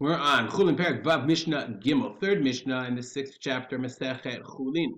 We're on Chullin Perak Vav Mishnah Gimel, third Mishnah in the sixth chapter, Masechet Chullin.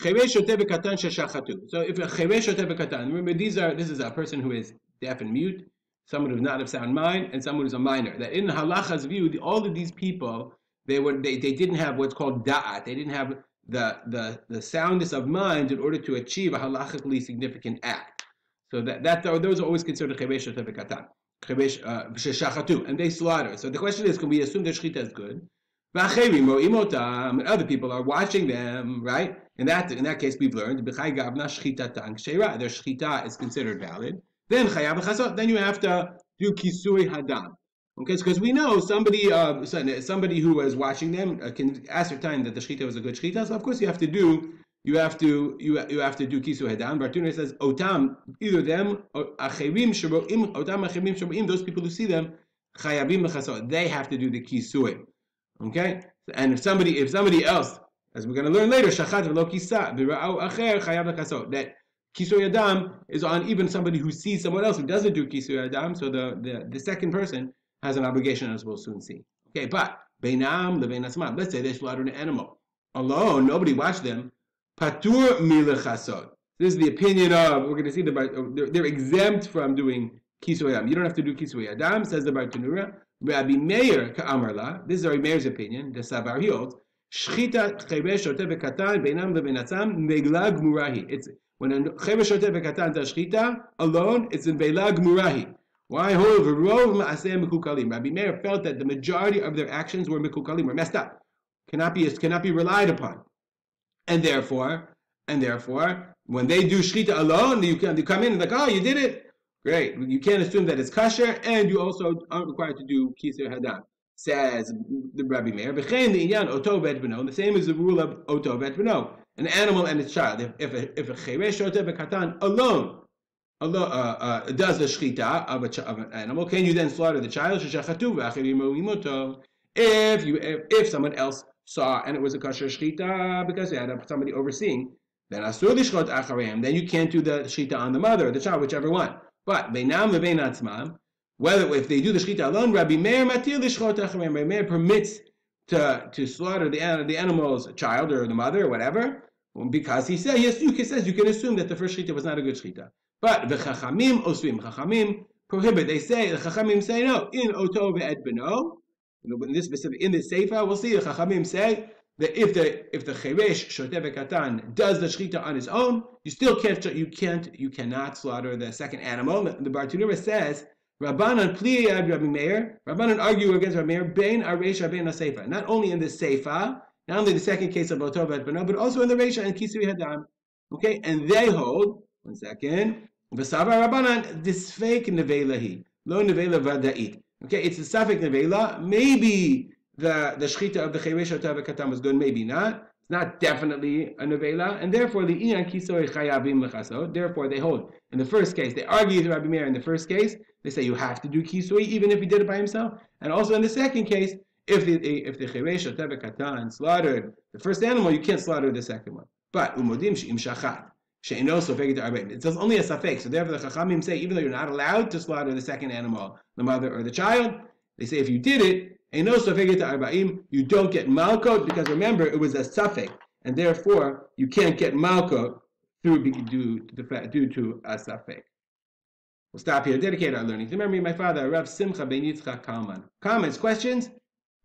So if a Shoteh remember these are this is a person who is deaf and mute, someone who's not of sound mind, and someone who's a minor. That in Halacha's view, the, all of these people they were they, they didn't have what's called da'at. They didn't have the the the soundness of mind in order to achieve a halachically significant act. So that that those are always considered. Uh, and they slaughter. So the question is, can we assume that shechita is good? And other people are watching them, right? In that in that case, we've learned their shechita is considered valid. Then Then you have to do kisui hadam. Okay, because we know somebody uh, somebody who was watching them uh, can ascertain that the shechita was a good shechita. So of course you have to do you have to you you have to do kisui hadam. Bartanura says otam either them acherim shaboim otam acherim shaboim those people who see them chayabim they have to do the kisui. Okay, and if somebody if somebody else as we're going to learn later shachat v'lo kisa v'ra'au acher chayav that kisui adam is on even somebody who sees someone else who doesn't do kisui adam. So the, the the second person has an obligation as we'll soon see. Okay, but beinam lebein Let's say they slaughtered an animal alone. Nobody watched them patur milechasod. This is the opinion of, we're going to see the, they're, they're exempt from doing kisoy adam. You don't have to do kisoy adam, says the Bartanura. Rabbi Meir ka'amarla, this is Rabbi Meir's opinion, the Savar he holds, shchita cheresh shoteh v'katan beinam lebeinatzam neglag murahi. It's when a cheresh shoteh v'katan does shchita alone, it's in belag murahi. Why? hold However, rov ma'aseh mekukalim. Rabbi Meir felt that the majority of their actions were mekukalim, were messed up, cannot be cannot be relied upon. And therefore, and therefore, when they do shchita alone, you can they come in and like, oh, you did it. Great. You can't assume that it's kosher, and you also aren't required to do kisui hadam. Says the Rabbi Meir, B'chein the inyan oto The same as the rule of oto v'et An animal and its child. If, if a if a cheresh oto katan alone uh, uh, does the shchita of, a, of an animal, can you then slaughter the child? If you if, if someone else saw and it was a kosher shchita because they had somebody overseeing, then asur lishchot achareim. Then you can't do the shchita on the mother or the child, whichever one. But beinam lebein atzmam, whether if they do the shchita alone, Rabbi Meir matir lishchot achareim. Rabbi Meir permits to to slaughter the the animal's child or the mother or whatever. Because he says, yes, you can, says you can assume that the first shchita was not a good shchita. But the chachamim osrim chachamim prohibit. They say the chachamim say no in oto v'et beno in this specific in this sefer, we'll see the Chachamim say that if the if the cheresh shoteh katan does the shechita on his own, you still can't you can't you cannot slaughter the second animal. The, Bartanura says Rabbanan pliyad Rabbi Meir. Rabbanan argue against Rabbi Meir bein aresha bein sefer. Not only in the sefer, not only the second case of Oto V'et Beno, but also in the Resha and Kisui Hadam. Okay, and they hold one second. V'savar Rabbanan this fake nevelahi lo nevela vada'it. Okay, it's a safek nevela. Maybe the the shchita of the cheresh katan was good, maybe not. It's not definitely a nevela, and therefore the iyan kisoy chayabim lechaso. Therefore, they hold in the first case. They argue with Rabbi Meir in the first case. They say you have to do kisoy even if he did it by himself. And also in the second case, if the if the cheresh katan slaughtered the first animal, you can't slaughter the second one. But umodim she'im shachat. It says only a safek. So therefore the Chachamim say, even though you're not allowed to slaughter the second animal, the mother or the child, they say if you did it, you don't get malkot because remember it was a safek, and therefore you can't get malkot through due to, the, due to a safek. We'll stop here. Dedicate our learning to memory my father, Rav Simcha Ben Yitzchak Kalman. Comments, questions?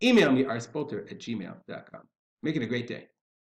Email me rspolter at gmail.com. Make it a great day.